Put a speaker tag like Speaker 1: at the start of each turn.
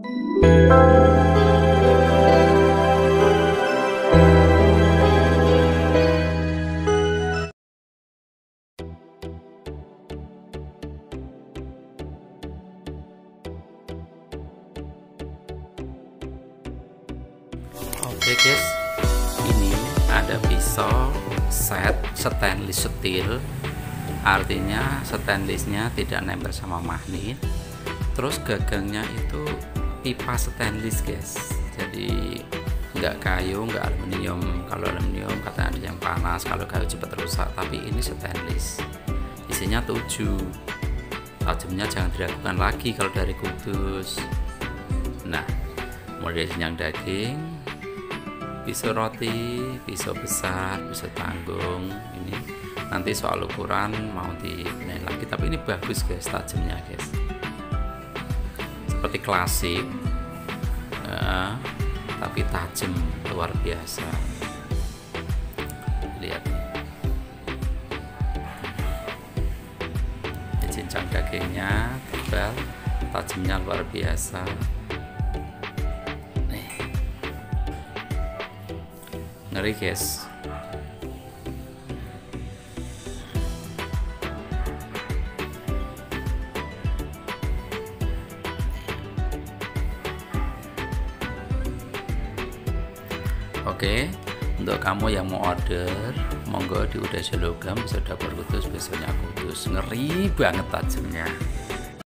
Speaker 1: Oke guys, ini ada pisau set stainless steel. Artinya stainlessnya tidak nempel sama magnet. Terus gagangnya itu pipa stainless guys. Jadi nggak kayu nggak aluminium. Kalau aluminium katanya ada yang panas kalau kayu cepat rusak. Tapi ini stainless. Isinya 7 tajamnya jangan diragukan lagi kalau dari kudus. Nah mulai sinyang daging. Pisau roti pisau besar pisau tanggung. Ini nanti soal ukuran mau dinaik lagi. Tapi ini bagus guys tajamnya guys seperti klasik. Ya, tapi tajam luar biasa. Lihat. Cincang dagingnya tebal tajamnya luar biasa. Nih. Ngeri guys Oke, untuk kamu yang mau order, monggo di Udah Logam bisa dapur kudus besoknya kudus. Ngeri banget tajamnya.